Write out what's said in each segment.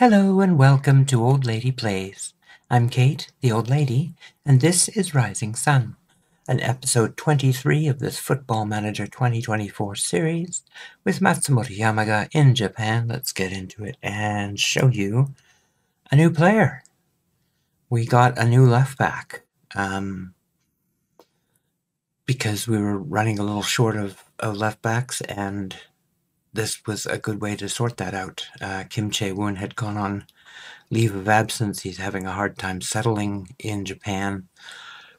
Hello and welcome to Old Lady Plays. I'm Kate, the Old Lady, and this is Rising Son, an episode 23 of this Football Manager 2024 series with Matsumoto Yamaga in Japan. Let's get into it and show you a new player. We got a new left back um, because we were running a little short of, of left backs and this was a good way to sort that out. Uh, Kim Chae Woon had gone on leave of absence. He's having a hard time settling in Japan.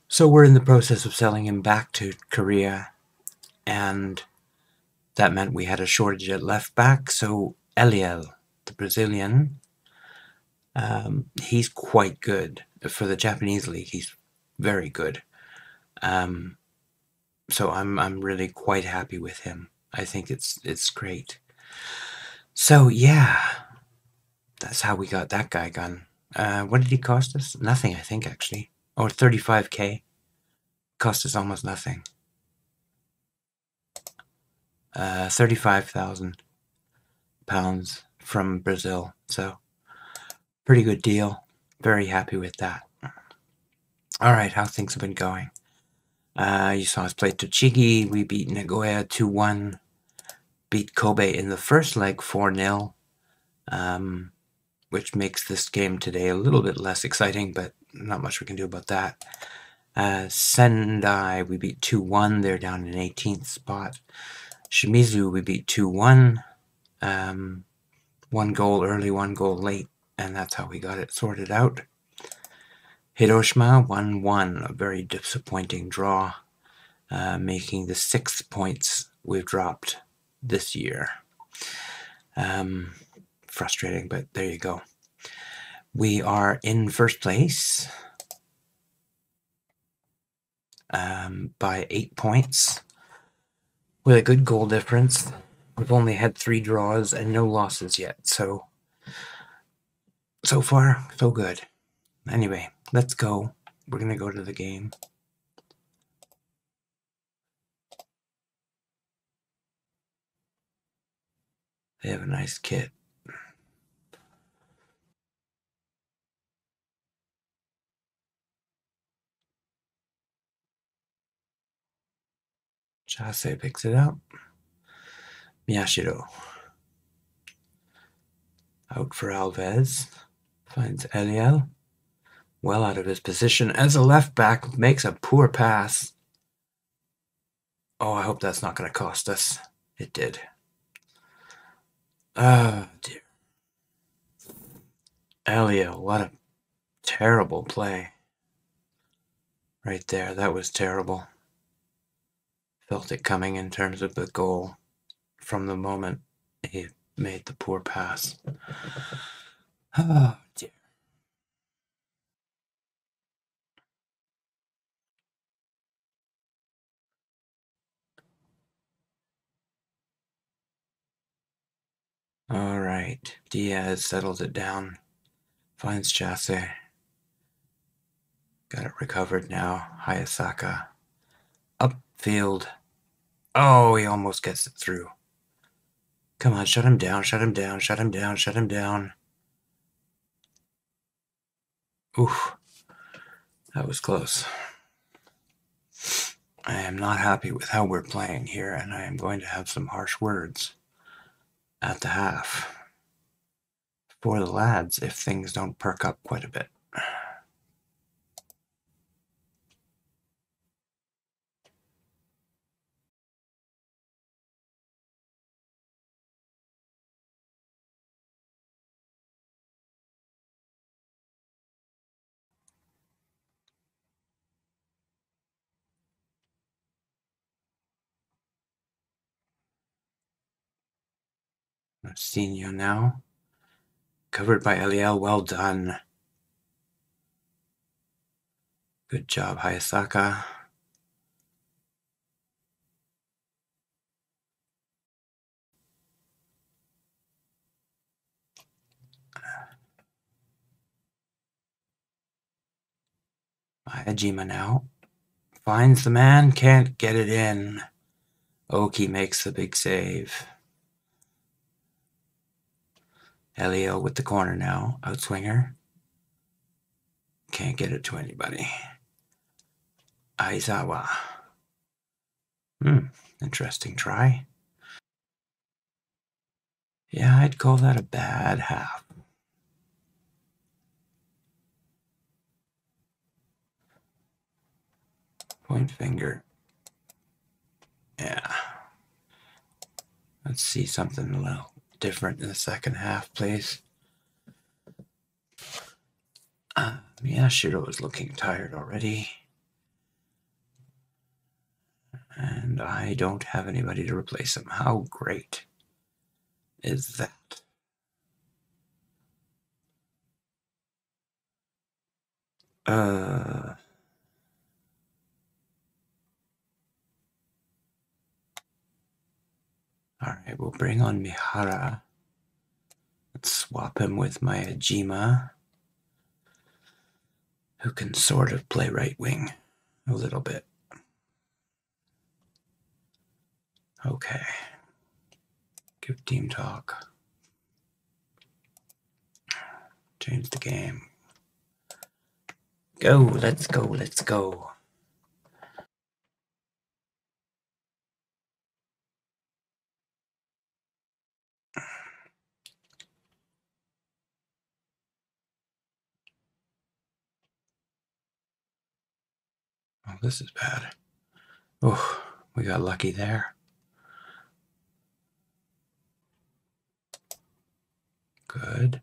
So we're in the process of selling him back to Korea. And that meant we had a shortage at left back. So Eliel, the Brazilian, um, he's quite good for the Japanese league. He's very good. Um, so I'm I'm really quite happy with him. I think it's it's great. So yeah, that's how we got that guy gone. Uh, what did he cost us? Nothing, I think, actually. Or 35k. Cost us almost nothing. Uh, 35,000 pounds from Brazil. So, pretty good deal. Very happy with that. All right, how things have been going. Uh, you saw us play Tochigi. We beat Nagoya 2 1. Beat Kobe in the first leg 4 0. Um, which makes this game today a little bit less exciting, but not much we can do about that. Uh, Sendai, we beat 2 1. They're down in 18th spot. Shimizu, we beat 2 1. Um, one goal early, one goal late, and that's how we got it sorted out. Hiroshima 1 1, a very disappointing draw, uh, making the six points we've dropped this year. Um, frustrating, but there you go. We are in first place um, by eight points with a good goal difference. We've only had three draws and no losses yet, so so far so good. Anyway, let's go. We're gonna go to the game. They have a nice kit. Chase picks it up. Miyashiro. Out for Alves. Finds Eliel. Well out of his position as a left back. Makes a poor pass. Oh, I hope that's not going to cost us. It did. Oh, dear. Eliel, what a terrible play. Right there. That was terrible felt it coming in terms of the goal from the moment he made the poor pass. Oh, dear. All right. Diaz settles it down, finds Chase. Got it recovered now. Hayasaka. Upfield. Oh, he almost gets it through. Come on, shut him down, shut him down, shut him down, shut him down. Oof. That was close. I am not happy with how we're playing here, and I am going to have some harsh words at the half for the lads if things don't perk up quite a bit. Senior now. Covered by Eliel. Well done. Good job, Hayasaka. Ajima now. Finds the man, can't get it in. Oki makes the big save. Elio with the corner now. Outswinger. Can't get it to anybody. Aizawa. Hmm, interesting try. Yeah, I'd call that a bad half. Point finger. Yeah. Let's see something a little different in the second half, please. Uh, yeah, Shiro is looking tired already. And I don't have anybody to replace him. How great is that? Uh, we'll bring on Mihara. Let's swap him with my Ajima, who can sort of play right wing a little bit. Okay. Give team talk. Change the game. Go, let's go, let's go. Oh, this is bad. Oh, we got lucky there. Good.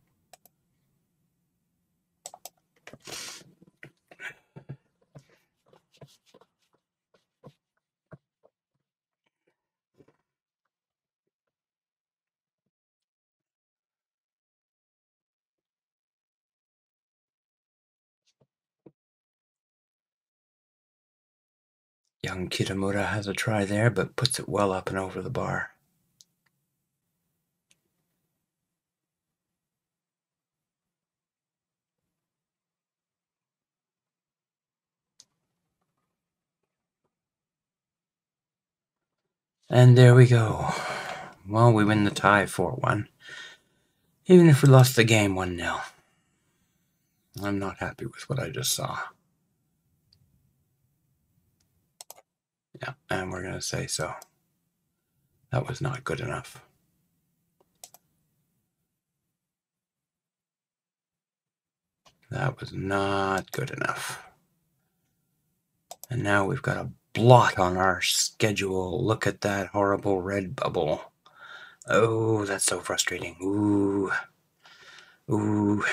Young Kitamura has a try there, but puts it well up and over the bar. And there we go. Well, we win the tie 4 1. Even if we lost the game 1 0. I'm not happy with what I just saw. Yeah, and we're going to say so. That was not good enough. That was not good enough. And now we've got a blot on our schedule. Look at that horrible red bubble. Oh, that's so frustrating. Ooh. Ooh.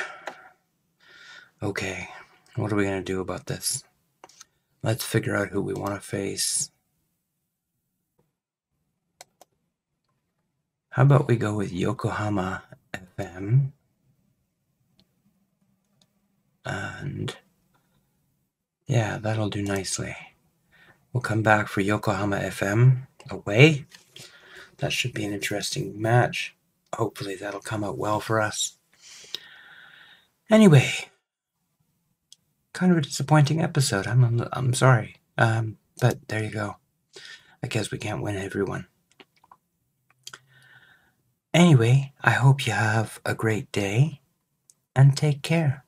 Okay, what are we going to do about this? Let's figure out who we want to face. How about we go with Yokohama FM? And yeah, that'll do nicely. We'll come back for Yokohama FM away. That should be an interesting match. Hopefully, that'll come out well for us. Anyway, kind of a disappointing episode. I'm I'm, sorry, um, but there you go. I guess we can't win everyone. Anyway, I hope you have a great day and take care.